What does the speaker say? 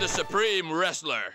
the Supreme Wrestler.